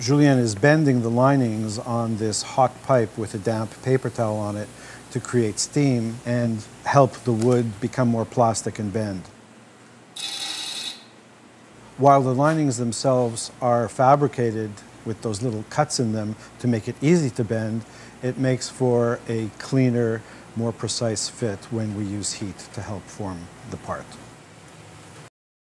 Julien is bending the linings on this hot pipe with a damp paper towel on it to create steam and help the wood become more plastic and bend. While the linings themselves are fabricated with those little cuts in them to make it easy to bend, it makes for a cleaner, more precise fit when we use heat to help form the part.